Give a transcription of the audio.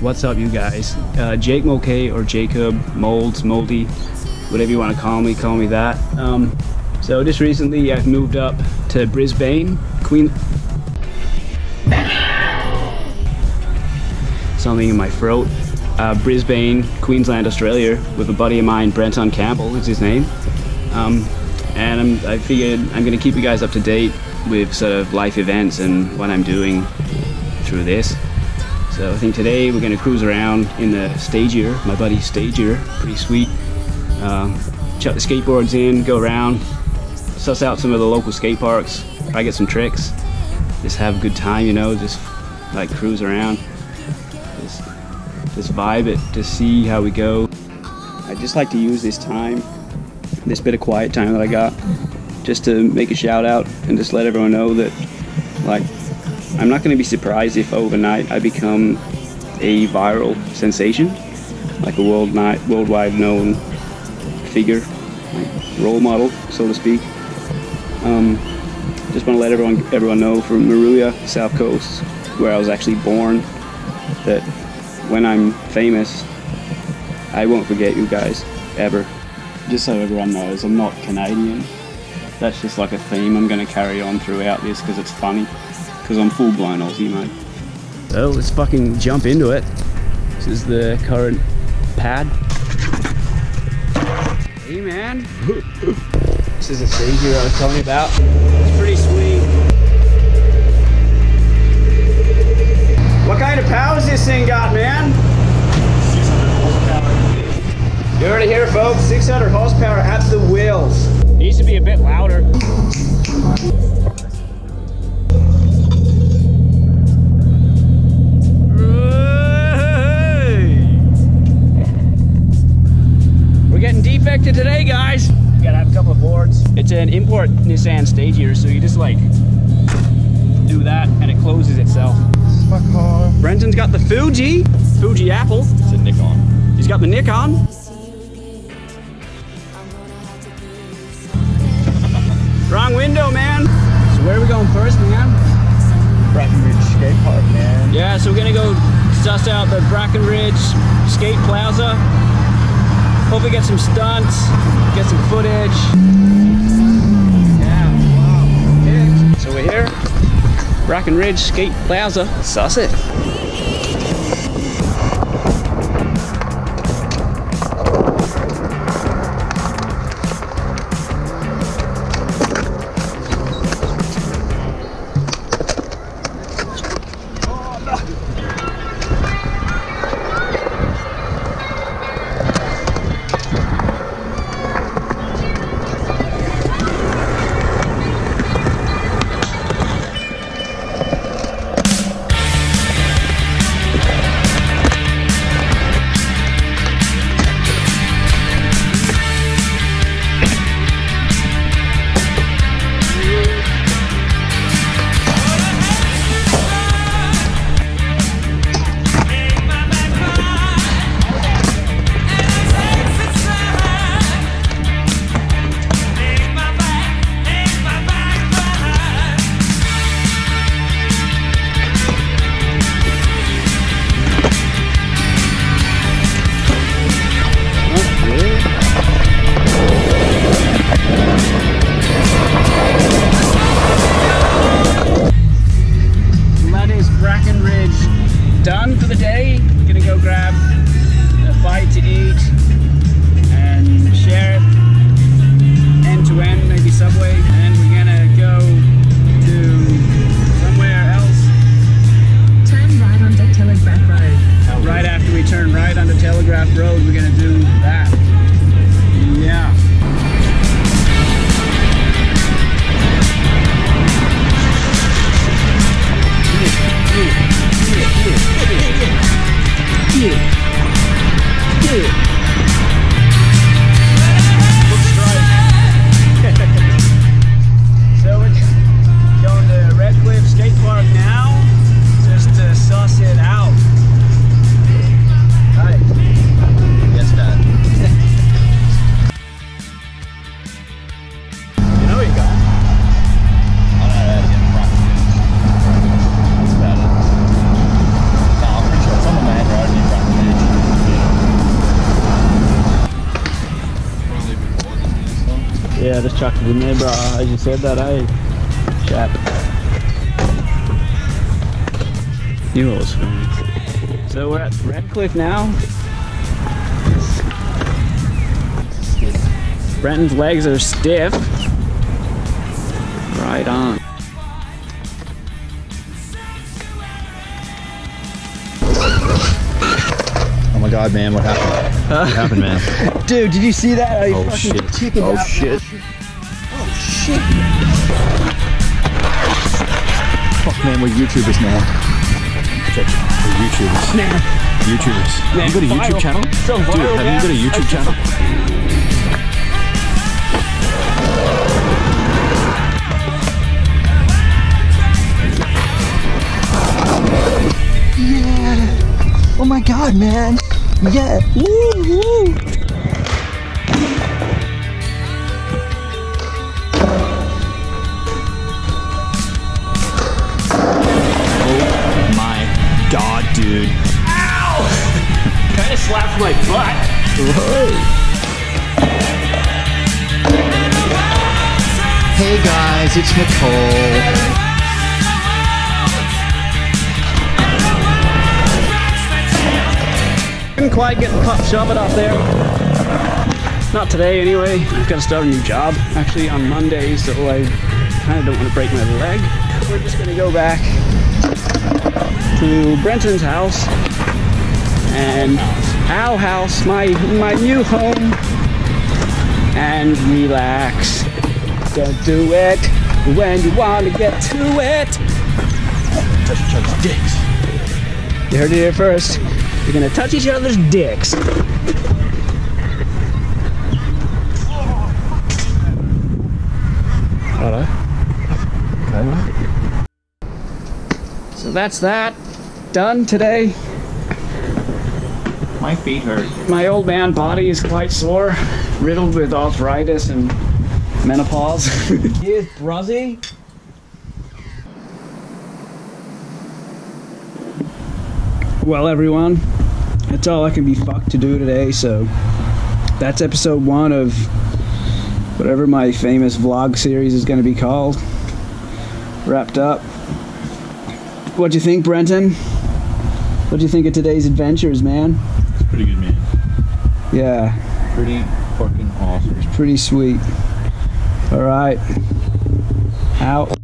What's up, you guys? Uh, Jake Mulcahy or Jacob Molds, Moldy, whatever you want to call me, call me that. Um, so just recently, I've moved up to Brisbane, Queen. Something in my throat. Uh, Brisbane, Queensland, Australia, with a buddy of mine, Brenton Campbell is his name. Um, and I'm, I figured I'm going to keep you guys up to date with sort of life events and what I'm doing through this. So I think today we're going to cruise around in the Stagea, my buddy's Stagea, pretty sweet. Um, chuck the skateboards in, go around, suss out some of the local skate parks, try get some tricks, just have a good time, you know, just like cruise around, just, just vibe it, to see how we go. I just like to use this time, this bit of quiet time that I got, just to make a shout out and just let everyone know that, like, I'm not going to be surprised if overnight I become a viral sensation, like a world worldwide known figure, like role model, so to speak. Um, just want to let everyone everyone know from Moruya, South Coast, where I was actually born, that when I'm famous, I won't forget you guys ever. Just so everyone knows, I'm not Canadian. That's just like a theme I'm going to carry on throughout this because it's funny. Because I'm full blown Aussie, mate. So let's fucking jump into it. This is the current pad. Hey man. this is a Savior I was telling you about. It's pretty sweet. What kind of power's this thing got, man? You heard it here, folks. 600 horsepower at the wheels. Needs to be a bit louder. Getting defected today, guys. You gotta have a couple of boards. It's an import Nissan Stagea, so you just like do that and it closes itself. My car. Brenton's got the Fuji, Fuji Apple. It's a Nikon. He's got the Nikon. Wrong window, man. So where are we going first, man? Brackenridge Skate Park, man. Yeah, so we're gonna go suss out the Brackenridge Skate Plaza. Hopefully get some stunts, get some footage. Yeah, wow. So we're here, Brackenridge Skate Plaza. Suss it. road, we're gonna do that. Yeah. Yeah, just chucked it in there, bro. As you said that, eh? Chap. You. So we're at Redcliffe now. Brenton's legs are stiff. Right on. My god, man, what happened? what happened, man? Dude, did you see that? I Oh fucking shit. Oh out. shit. Oh shit. Fuck, man, we're YouTubers now. We're YouTubers. Man, YouTubers. man, you got a viral. YouTube channel? So Dude, have man. you got a YouTube channel? Yeah. Oh my god, man. Yeah. Woo, woo. Oh my god, dude. Ow! Kind of slapped my butt. Hey guys, it's Nicole. Couldn't quite get the pop shove it up there. Not today, anyway. I've got to start a new job actually on Monday, so I kind of don't want to break my leg. We're just gonna go back to Brenton's house and our house, my my new home, and relax. Don't do it when you want to get to it. Touch each dicks. You heard it here first. You're gonna touch each other's dicks. Hello. So that's that. Done today. My feet hurt. My old man body is quite sore, riddled with arthritis and menopause. Yes, Bruzzy. Well, everyone, that's all I can be fucked to do today. So that's episode one of whatever my famous vlog series is going to be called. Wrapped up. What'd you think, Brenton? What'd you think of today's adventures, man? It's Pretty good, man. Yeah, Pretty fucking awesome. It's pretty sweet. All right. Out.